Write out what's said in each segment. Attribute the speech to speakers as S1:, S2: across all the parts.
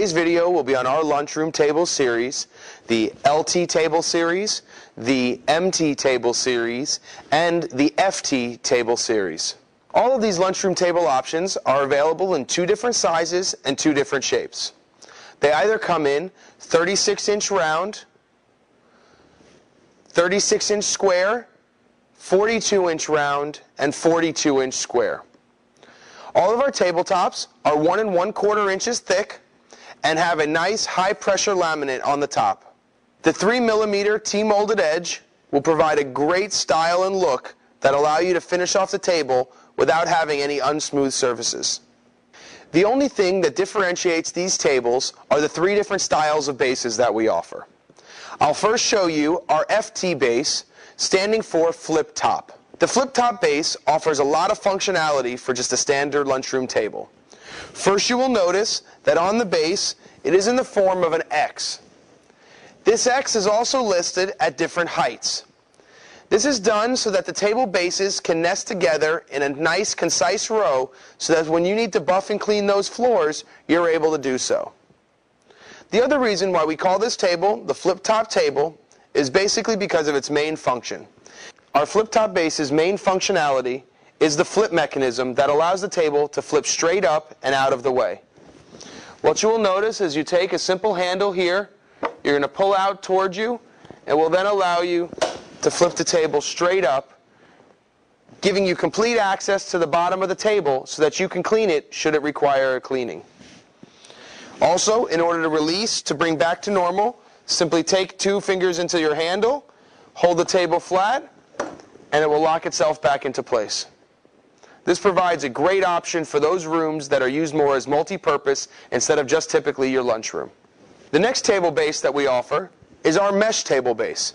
S1: Today's video will be on our lunchroom table series, the LT table series, the MT table series, and the FT table series. All of these lunchroom table options are available in two different sizes and two different shapes. They either come in 36 inch round, 36 inch square, 42 inch round, and 42 inch square. All of our tabletops are one and one quarter inches thick and have a nice high pressure laminate on the top. The 3 millimeter T-molded edge will provide a great style and look that allow you to finish off the table without having any unsmooth surfaces. The only thing that differentiates these tables are the three different styles of bases that we offer. I'll first show you our FT base, standing for flip top. The flip top base offers a lot of functionality for just a standard lunchroom table. First you will notice that on the base it is in the form of an X. This X is also listed at different heights. This is done so that the table bases can nest together in a nice concise row so that when you need to buff and clean those floors, you're able to do so. The other reason why we call this table the flip top table is basically because of its main function. Our flip top base's main functionality is the flip mechanism that allows the table to flip straight up and out of the way. What you will notice is you take a simple handle here, you're going to pull out towards you, and will then allow you to flip the table straight up, giving you complete access to the bottom of the table so that you can clean it should it require a cleaning. Also, in order to release, to bring back to normal, simply take two fingers into your handle, hold the table flat, and it will lock itself back into place. This provides a great option for those rooms that are used more as multi-purpose instead of just typically your lunchroom. The next table base that we offer is our mesh table base.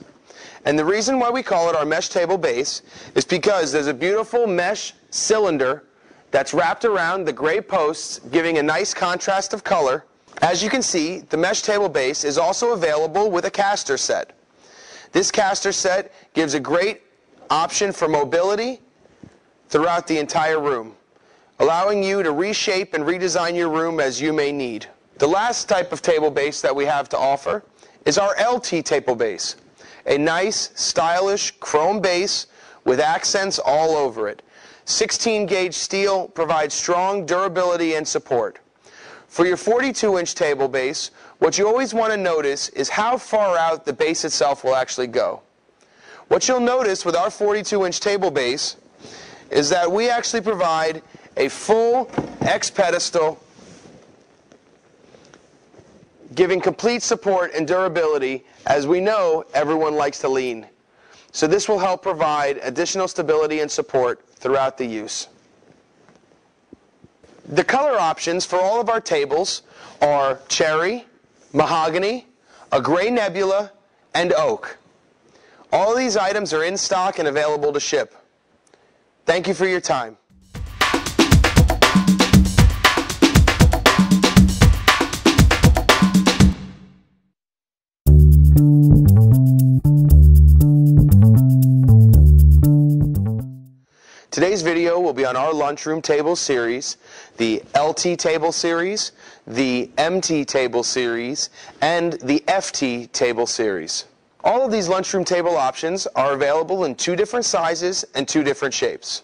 S1: And the reason why we call it our mesh table base is because there's a beautiful mesh cylinder that's wrapped around the gray posts, giving a nice contrast of color. As you can see, the mesh table base is also available with a caster set. This caster set gives a great option for mobility throughout the entire room, allowing you to reshape and redesign your room as you may need. The last type of table base that we have to offer is our LT table base, a nice, stylish chrome base with accents all over it. 16 gauge steel provides strong durability and support. For your 42 inch table base, what you always want to notice is how far out the base itself will actually go. What you'll notice with our 42 inch table base is that we actually provide a full X pedestal giving complete support and durability as we know everyone likes to lean. So this will help provide additional stability and support throughout the use. The color options for all of our tables are cherry, mahogany, a gray nebula, and oak. All these items are in stock and available to ship. Thank you for your time. Today's video will be on our lunchroom table series, the LT table series, the MT table series, and the FT table series. All of these lunchroom table options are available in two different sizes and two different shapes.